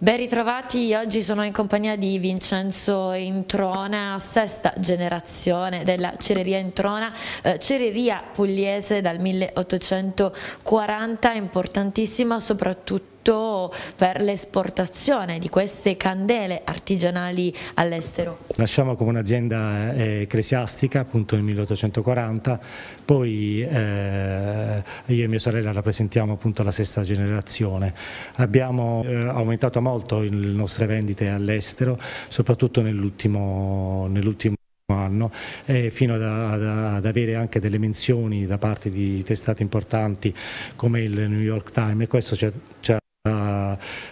Ben ritrovati, oggi sono in compagnia di Vincenzo Introna, sesta generazione della cereria Introna, eh, cereria pugliese dal 1840, importantissima soprattutto per l'esportazione di queste candele artigianali all'estero. Nasciamo come un'azienda eh, ecclesiastica appunto nel 1840, poi eh, io e mia sorella rappresentiamo appunto la sesta generazione. Abbiamo eh, aumentato molto le nostre vendite all'estero, soprattutto nell'ultimo nell anno eh, fino ad, ad, ad, avere anche delle menzioni da parte di testate importanti come il New York Times e questo ci ha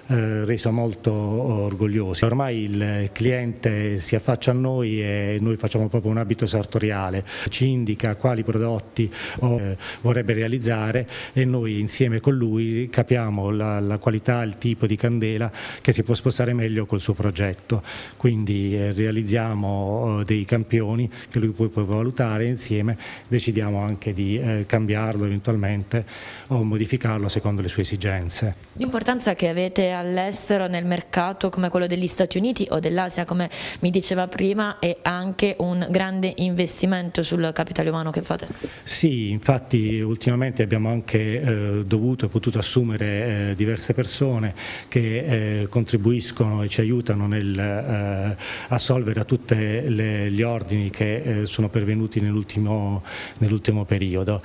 reso molto orgogliosi. Ormai il cliente si affaccia a noi e noi facciamo proprio un abito sartoriale, ci indica quali prodotti eh, vorrebbe realizzare e noi insieme con lui capiamo la, la, qualità, il tipo di candela che si può spostare meglio col suo progetto. Quindi eh, realizziamo eh, dei campioni che lui poi può valutare e insieme decidiamo anche di eh, cambiarlo eventualmente o modificarlo secondo le sue esigenze. L'importanza che avete all'estero nel mercato come quello degli Stati Uniti o dell'Asia come mi diceva prima è anche un grande investimento sul capitale umano che fate? Sì, infatti ultimamente abbiamo anche eh, dovuto e potuto assumere eh, diverse persone che eh, contribuiscono e ci aiutano nel eh, assolvere a tutti gli ordini che eh, sono pervenuti nell'ultimo nell periodo.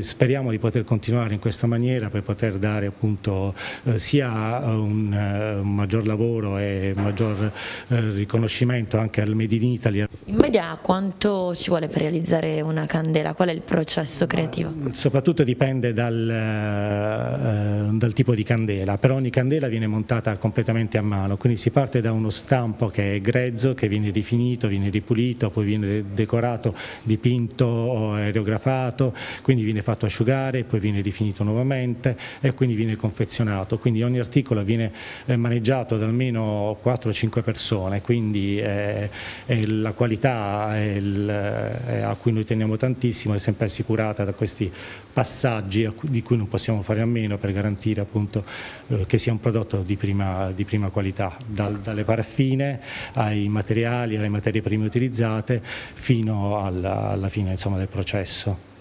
speriamo di poter continuare in questa maniera per poter dare appunto eh, sia un, eh, un, maggior lavoro e un maggior eh, riconoscimento anche al Made in Italy. In media quanto ci vuole per realizzare una candela? Qual è il processo creativo? Soprattutto dipende dal, dal tipo di candela, per ogni candela viene montata completamente a mano, quindi si parte da uno stampo che è grezzo, che viene rifinito, viene ripulito, poi viene decorato, dipinto o aerografato, quindi viene fatto asciugare, poi viene rifinito nuovamente e quindi viene confezionato. Quindi ogni articolo viene eh, maneggiato da almeno 4-5 persone, quindi eh, la qualità eh, a cui noi teniamo tantissimo è sempre assicurata da questi passaggi di cui non possiamo fare a meno per garantire appunto che sia un prodotto di prima, di prima qualità, Dal, dalle paraffine ai materiali, alle materie prime utilizzate fino alla, alla fine insomma, del processo.